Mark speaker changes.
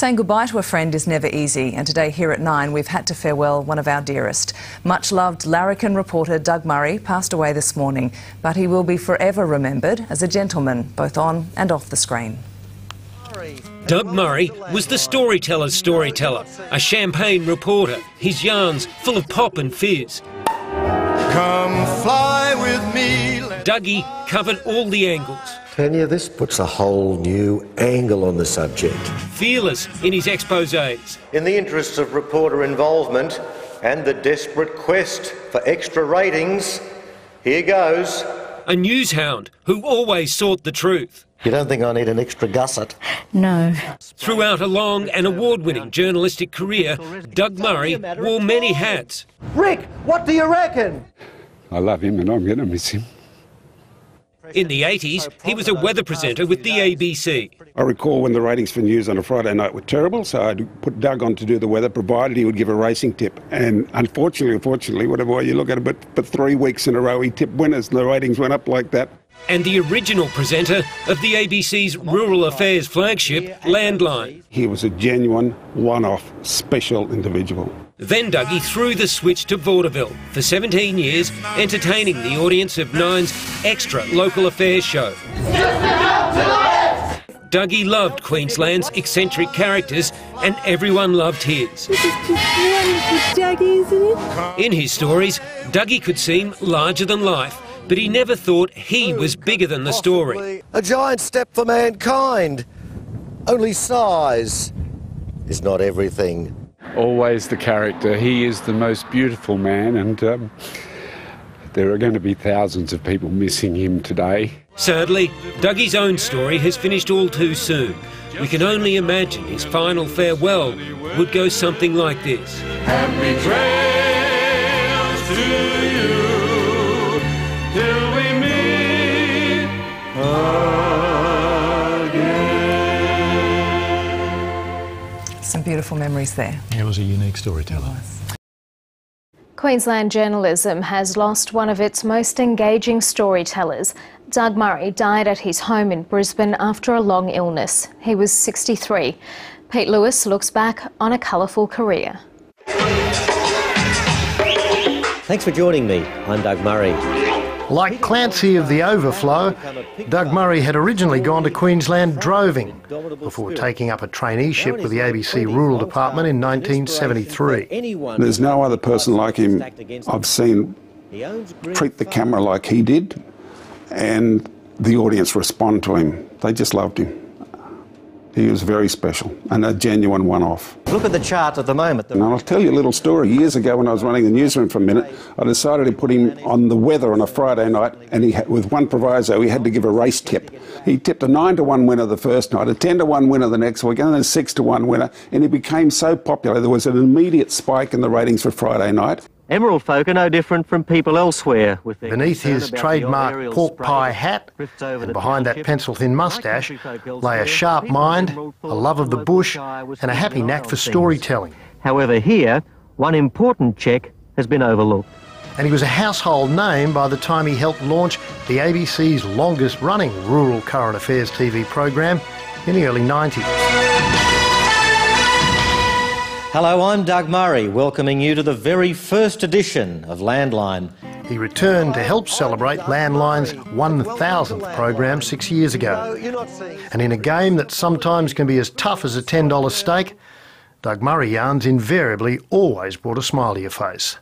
Speaker 1: Saying goodbye to a friend is never easy, and today here at 9 we've had to farewell one of our dearest. Much loved larrikin reporter Doug Murray passed away this morning, but he will be forever remembered as a gentleman, both on and off the screen.
Speaker 2: Doug Murray was the storyteller's storyteller, a champagne reporter, his yarns full of pop and fizz. Dougie covered all the angles,
Speaker 3: Tanya, this puts a whole new angle on the subject.
Speaker 2: fearless in his exposés.
Speaker 3: In the interests of reporter involvement and the desperate quest for extra ratings, here goes.
Speaker 2: A news hound who always sought the truth.
Speaker 3: You don't think I need an extra gusset?
Speaker 4: No.
Speaker 2: Throughout a long and award winning journalistic career, Doug Murray wore many hats.
Speaker 3: Rick, what do you reckon?
Speaker 5: I love him and I'm going to miss him.
Speaker 2: In the 80s, he was a weather presenter with the ABC.
Speaker 5: I recall when the ratings for news on a Friday night were terrible, so I'd put Doug on to do the weather, provided he would give a racing tip. And unfortunately, unfortunately, whatever way you look at it, but for three weeks in a row, he tipped winners and the ratings went up like that.
Speaker 2: And the original presenter of the ABC's Rural Affairs flagship, Landline.
Speaker 5: He was a genuine, one-off, special individual.
Speaker 2: Then Dougie threw the switch to vaudeville for 17 years, entertaining the audience of Nine's extra local affairs show. Dougie loved Queensland's eccentric characters, and everyone loved his. Dougie, In his stories, Dougie could seem larger than life, but he never thought he was bigger than the story.
Speaker 3: A giant step for mankind. Only size is not everything.
Speaker 5: Always the character. He is the most beautiful man, and um, there are going to be thousands of people missing him today.
Speaker 2: Sadly, Dougie's own story has finished all too soon. We can only imagine his final farewell would go something like this.
Speaker 6: Happy trails to you
Speaker 1: Some beautiful memories there.
Speaker 7: He was a unique storyteller.
Speaker 4: Queensland journalism has lost one of its most engaging storytellers. Doug Murray died at his home in Brisbane after a long illness. He was 63. Pete Lewis looks back on a colourful career.
Speaker 3: Thanks for joining me. I'm Doug Murray.
Speaker 8: Like Clancy of The Overflow, Doug Murray had originally gone to Queensland droving before taking up a traineeship with the ABC Rural Department in 1973.
Speaker 5: There's no other person like him I've seen treat the camera like he did, and the audience respond to him. They just loved him. He was very special and a genuine one off.
Speaker 3: Look at the chart at the moment.
Speaker 5: And I'll tell you a little story. Years ago, when I was running the newsroom for a minute, I decided to put him on the weather on a Friday night, and he had, with one proviso, he had to give a race tip. He tipped a 9 to 1 winner the first night, a 10 to 1 winner the next week, and then a 6 to 1 winner, and he became so popular there was an immediate spike in the ratings for Friday night.
Speaker 9: Emerald folk are no different from people elsewhere. With their
Speaker 8: Beneath his trademark pork pie hat and behind that pencil-thin moustache
Speaker 9: like country folk
Speaker 8: lay a sharp mind, a love of the bush, and a happy knack for storytelling.
Speaker 9: However, here, one important check has been overlooked.
Speaker 8: And he was a household name by the time he helped launch the ABC's longest running rural current affairs TV program in the early 90s.
Speaker 9: Hello, I'm Doug Murray, welcoming you to the very first edition of Landline.
Speaker 8: He returned to help celebrate Landline's 1000th program six years ago. And in a game that sometimes can be as tough as a $10 steak, Doug Murray yarns invariably always brought a smile to your face.